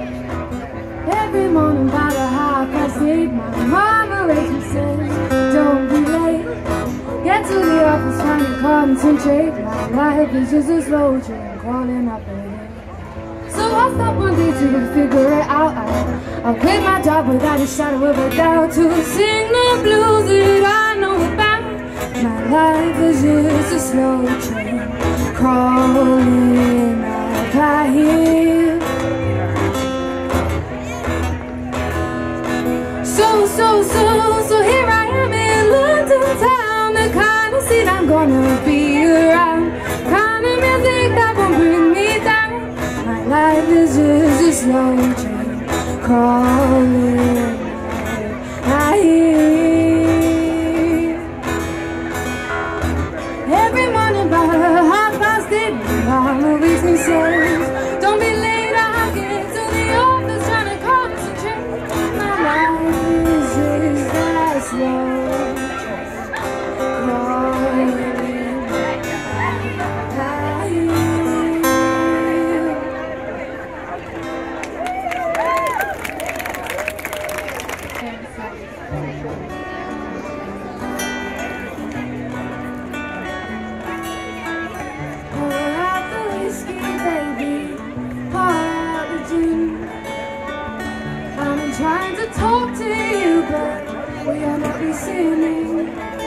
Every morning by the half past eight, my mama wakes me says, don't be late. Get to the office trying to concentrate. My life is just a slow train crawling up the hill. So I stop one day to figure it out. I, I quit my job without a shadow of a doubt to sing the blues that I So, so, so, so here I am in London town. The kind of scene I'm gonna be around. Kind of music that won't bring me down. My life is just a slow train hear Every morning by half past eight Mama trying to talk to you, but we are not listening.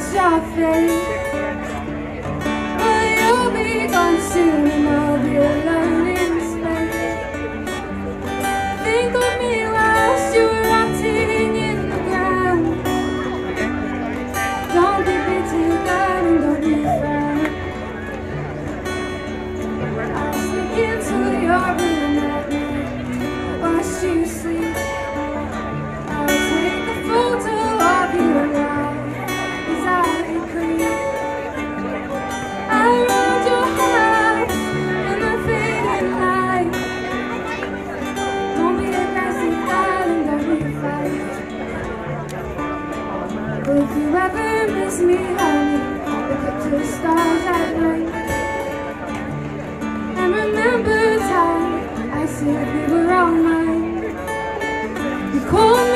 Face. But you'll be gone soon and I'll be alone in space. Think of me whilst you were rotting in the ground. Don't be bitter, darling, don't be frown. I'll sneak into If you ever miss me, honey, look at the stars at night. And remember time I said we were all mine. You called